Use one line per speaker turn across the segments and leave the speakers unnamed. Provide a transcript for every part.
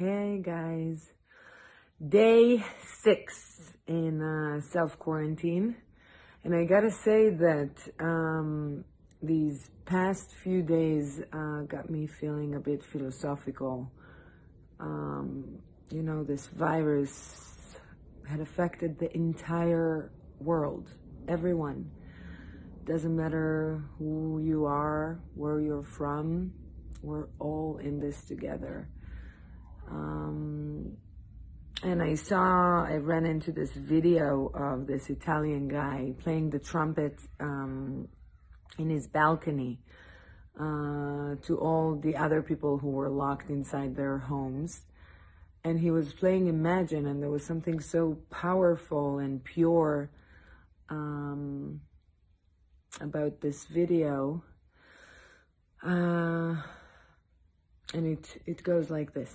Hey guys, day six in uh, self quarantine, and I gotta say that um, these past few days uh, got me feeling a bit philosophical. Um, you know, this virus had affected the entire world, everyone. Doesn't matter who you are, where you're from, we're all in this together. Um, and I saw, I ran into this video of this Italian guy playing the trumpet um, in his balcony uh, to all the other people who were locked inside their homes. And he was playing Imagine, and there was something so powerful and pure um, about this video. Uh, and it, it goes like this.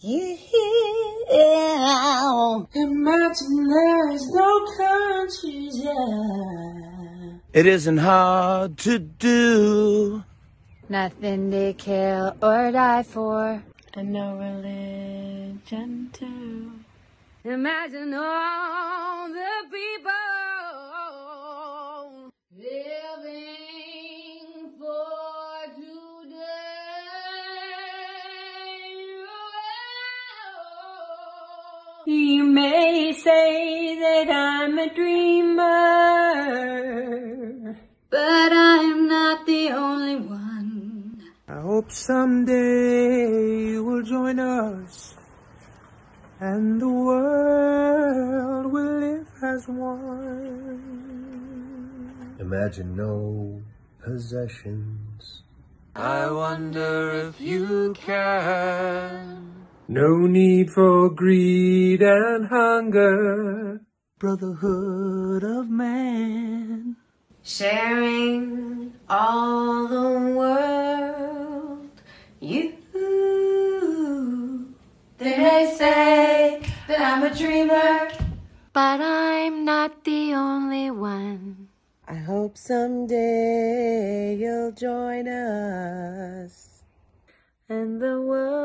Yeah.
Imagine there's no countries, yeah.
It isn't hard to do.
Nothing to kill or die for.
And no religion too.
Imagine all the people
You may say that I'm a dreamer,
But I'm not the only one.
I hope someday you will join us. And the world will live as one.
Imagine no possessions.
I wonder if you can.
No need for greed and hunger.
Brotherhood of man.
Sharing all the world. You. They may say that I'm a dreamer. But I'm not the only one.
I hope someday you'll join us and the world